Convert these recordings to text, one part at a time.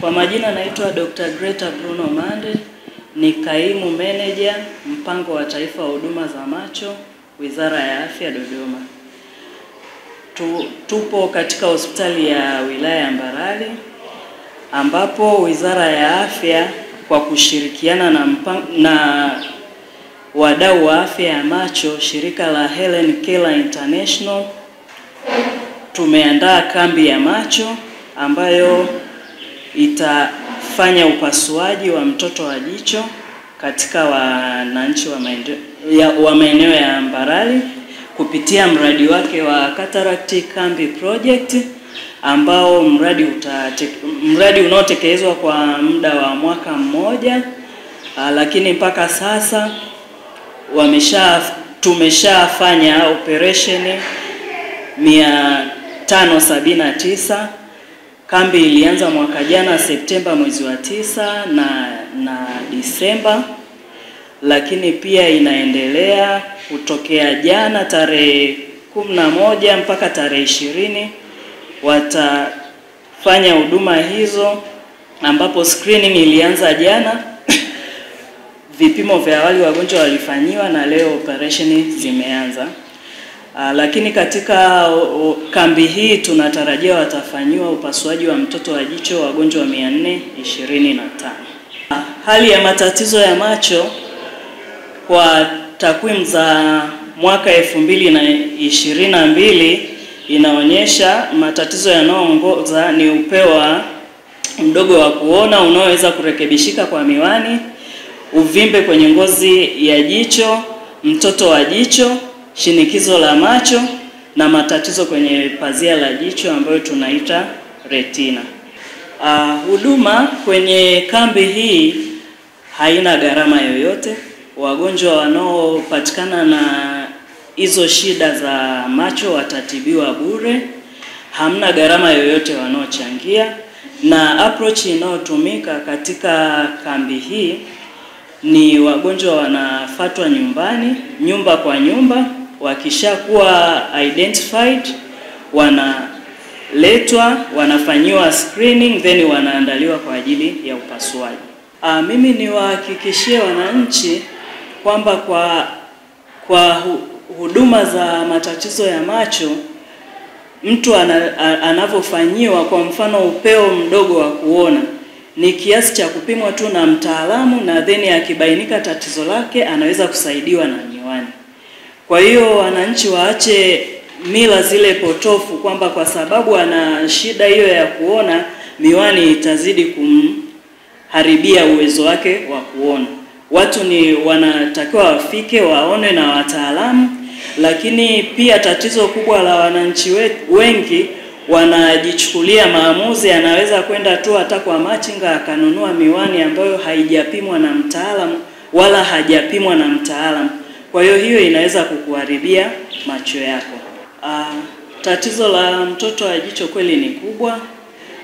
Kwa majina naitwa Dr. Greta Bruno Mande, ni kaimu meneja mpango wa taifa wa huduma za macho, Wizara ya Afya Dodoma. Tu, tupo katika hospitali ya wilaya ya Mbarali ambapo Wizara ya Afya kwa kushirikiana na na wadau wa afya ya macho, shirika la Helen Keller International tumeandaa kambi ya macho ambayo itafanya upasuaji wa mtoto wa jicho katika wananchi wa maeneo ya, wa maeneo ya Mbarali kupitia mradi wake wa Cataract Kambi Project ambao mradi utate, mradi unaotekelezwa kwa muda wa mwaka mmoja, lakini mpaka sasa wamesha tumeshafanya operation mia tano sabini na tisa. Kambi ilianza mwaka jana Septemba mwezi wa tisa na na Disemba, lakini pia inaendelea kutokea jana tarehe kumi na moja mpaka tarehe ishirini watafanya huduma hizo, ambapo screening ilianza jana vipimo vya awali wagonjwa walifanyiwa na leo operation zimeanza. Uh, lakini katika uh, kambi hii tunatarajia watafanyiwa upasuaji wa mtoto wa jicho wagonjwa wa 425. Uh, hali ya matatizo ya macho kwa takwimu za mwaka elfu mbili na ishirini na mbili inaonyesha matatizo yanayoongoza ni upeo mdogo wa kuona unaoweza kurekebishika kwa miwani, uvimbe kwenye ngozi ya jicho, mtoto wa jicho shinikizo la macho na matatizo kwenye pazia la jicho ambayo tunaita retina. Uh, huduma kwenye kambi hii haina gharama yoyote. Wagonjwa wanaopatikana na hizo shida za macho watatibiwa bure, hamna gharama yoyote wanaochangia, na approach inayotumika katika kambi hii ni wagonjwa wanafatwa nyumbani, nyumba kwa nyumba wakishakuwa identified wanaletwa, wanafanyiwa screening then wanaandaliwa kwa ajili ya upasuaji. Aa, mimi niwahakikishie wananchi kwamba kwa kwa huduma za matatizo ya macho mtu ana, anavyofanyiwa, kwa mfano upeo mdogo wa kuona ni kiasi cha kupimwa tu na mtaalamu, na then akibainika tatizo lake anaweza kusaidiwa na. Kwa hiyo wananchi waache mila zile potofu kwamba kwa sababu ana shida hiyo ya kuona miwani itazidi kumharibia uwezo wake wa kuona. Watu ni wanatakiwa wafike waone na wataalamu, lakini pia tatizo kubwa la wananchi wengi wanajichukulia maamuzi, anaweza kwenda tu hata kwa machinga akanunua miwani ambayo haijapimwa na mtaalamu wala hajapimwa na mtaalamu. Kwa hiyo hiyo inaweza kukuharibia macho yako. Uh, tatizo la mtoto wa jicho kweli ni kubwa,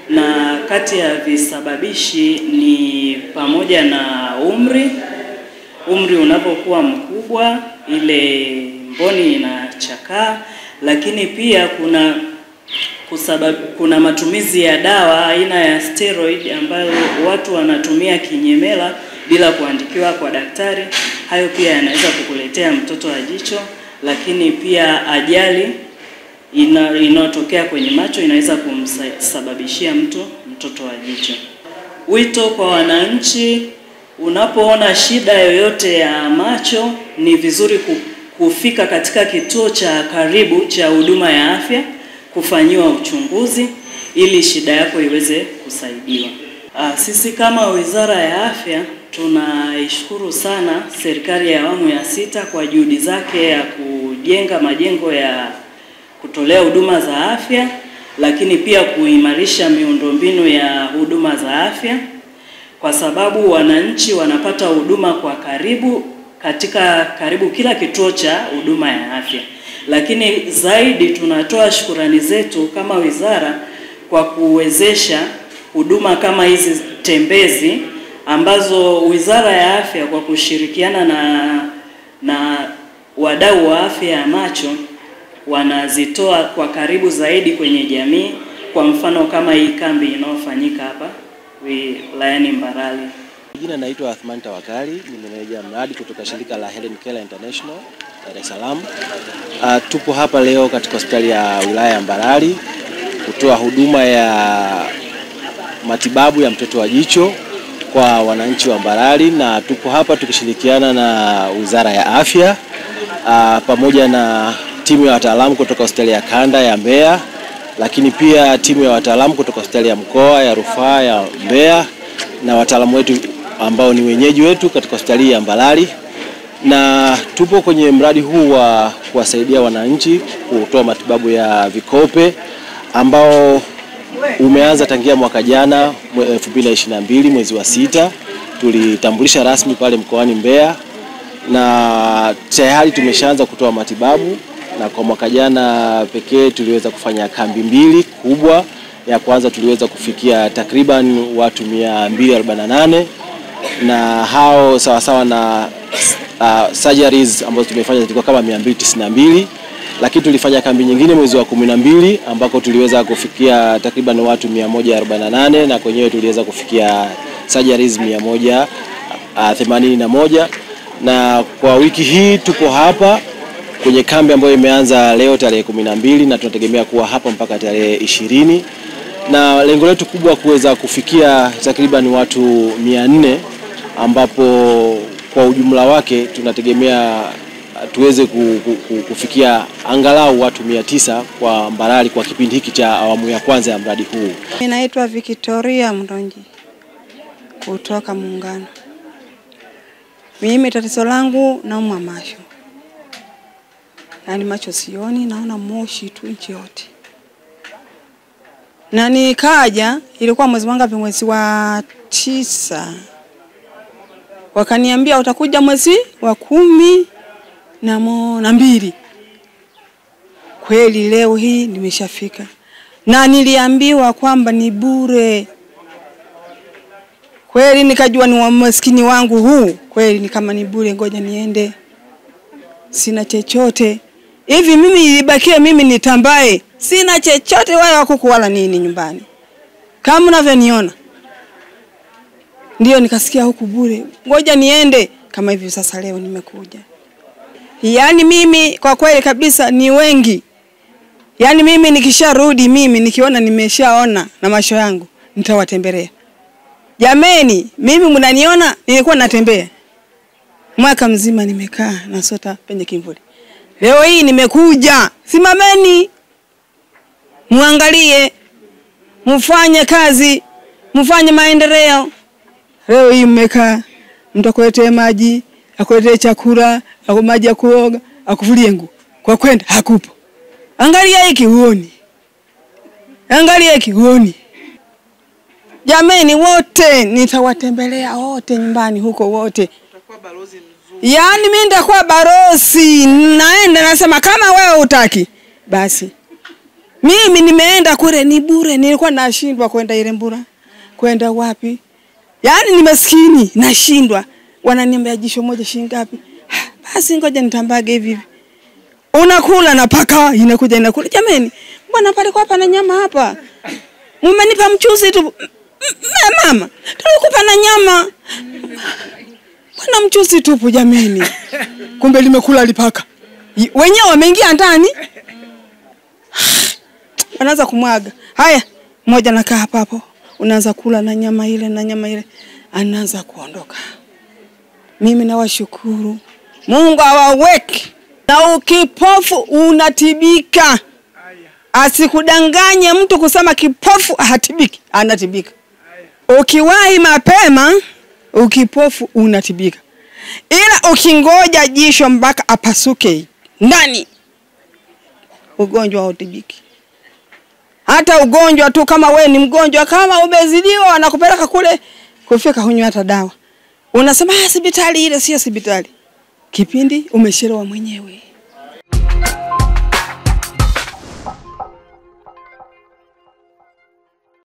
na kati ya visababishi ni pamoja na umri. Umri unapokuwa mkubwa, ile mboni inachakaa, lakini pia kuna kusabab, kuna matumizi ya dawa aina ya steroid ambayo watu wanatumia kinyemela bila kuandikiwa kwa daktari. Hayo pia yanaweza kukuletea mtoto wa jicho, lakini pia ajali inayotokea kwenye macho inaweza kumsababishia mtu mtoto wa jicho. Wito kwa wananchi, unapoona shida yoyote ya macho, ni vizuri kufika katika kituo cha karibu cha huduma ya afya kufanyiwa uchunguzi ili shida yako iweze kusaidiwa. Sisi kama Wizara ya Afya tunaishukuru sana serikali ya awamu ya sita kwa juhudi zake ya kujenga majengo ya kutolea huduma za afya, lakini pia kuimarisha miundombinu ya huduma za afya, kwa sababu wananchi wanapata huduma kwa karibu katika karibu kila kituo cha huduma ya afya. Lakini zaidi tunatoa shukurani zetu kama wizara kwa kuwezesha huduma kama hizi tembezi ambazo Wizara ya Afya kwa kushirikiana na na wadau wa afya ya macho wanazitoa kwa karibu zaidi kwenye jamii. Kwa mfano kama hii kambi inayofanyika hapa wilayani Mbarali. Jina naitwa Athman Tawakali, ni meneja mradi kutoka shirika la Helen Keller International Dar es Salaam. Uh, tupo hapa leo katika hospitali ya wilaya ya Mbarali kutoa huduma ya matibabu ya mtoto wa jicho kwa wananchi wa Mbarali, na tupo hapa tukishirikiana na Wizara ya Afya uh, pamoja na timu ya wataalamu kutoka hospitali ya kanda ya Mbeya, lakini pia timu ya wataalamu kutoka hospitali ya mkoa ya rufaa ya Mbeya na wataalamu wetu ambao ni wenyeji wetu katika hospitali ya Mbarali, na tupo kwenye mradi huu wa kuwasaidia wananchi kutoa matibabu ya vikope ambao umeanza tangia mwaka jana 2022 mwezi wa sita, tulitambulisha rasmi pale mkoani Mbeya na tayari tumeshaanza kutoa matibabu, na kwa mwaka jana pekee tuliweza kufanya kambi mbili kubwa. Ya kwanza tuliweza kufikia takriban watu 248 na hao sawasawa na uh, surgeries ambazo tumefanya zilikuwa kama 292 lakini tulifanya kambi nyingine mwezi wa kumi na mbili ambako tuliweza kufikia takriban watu 148 na kwenyewe tuliweza kufikia surgeries 181 na kwa wiki hii tupo hapa kwenye kambi ambayo imeanza leo tarehe kumi na mbili na tunategemea kuwa hapa mpaka tarehe ishirini. Na lengo letu kubwa kuweza kufikia takriban watu 400 ambapo kwa ujumla wake tunategemea tuweze kufikia angalau watu mia tisa kwa Mbarali kwa kipindi hiki cha awamu ya kwanza ya mradi huu. Mimi naitwa Victoria Mronji kutoka Muungano. Mimi tatizo langu naumwa macho, yaani macho sioni, naona moshi tu nchi yote, na nikaja, ilikuwa mwezi wangapi? Mwezi wa tisa, wakaniambia utakuja mwezi wa kumi na mo na mbili. Kweli leo hii nimeshafika, na niliambiwa kwamba ni bure. Kweli nikajua ni wamaskini wangu huu, kweli ni kama ni bure, ngoja niende, sina chochote hivi. Mimi ilibakia mimi nitambae, sina chochote wala wakuku wala nini nyumbani, kama unavyoniona. Ndio nikasikia huku bure, ngoja niende kama hivi. Sasa leo nimekuja Yaani mimi kwa kweli kabisa ni wengi. Yaani mimi nikisharudi mimi nikiona nimeshaona na macho yangu nitawatembelea. Jameni, mimi mnaniona nilikuwa natembea. Mwaka mzima nimekaa nasota penye kimvuli. Leo hii nimekuja. Simameni. Muangalie. Mfanye kazi. Mfanye maendeleo. Leo hii mmekaa. Mtakuletea maji, akuletee chakula, ako maji ya kuoga, akufulie nguo. Kwa kwenda hakupo. Angalia hiki huoni, Angalia hiki huoni. Jameni wote nitawatembelea wote nyumbani huko wote. Yaani mimi nitakuwa barosi, naenda nasema kama wewe utaki basi. Mimi nimeenda kule ni bure, nilikuwa nashindwa kwenda ile mbura. Kwenda wapi? Yaani ni maskini, nashindwa. Wananiambia jisho moja shilingi ngapi? Basi ngoja nitambage hivi hivi. Unakula na paka inakuja inakula. Jameni, mbona pale kwa hapa na nyama hapa? Mmenipa mchuzi tu. Mama, tulikupa na nyama. Mbona mchuzi tupu jameni? Kumbe limekula lipaka. Wenyewe wameingia ndani. Wanaanza kumwaga. Haya, mmoja nakaa hapo hapo. Unaanza kula na nyama ile na nyama ile. Anaanza kuondoka. Mimi nawashukuru. Mungu awaweke na ukipofu unatibika. Asikudanganye mtu kusema kipofu hatibiki, anatibika. Ukiwahi mapema, ukipofu unatibika, ila ukingoja jisho mpaka apasuke ndani, ugonjwa hautibiki. Hata ugonjwa tu, kama we ni mgonjwa, kama umezidiwa, wanakupeleka kule, kufika hunywa hata dawa, unasema sibitali ile sio sibitali, kipindi umeshelewa mwenyewe.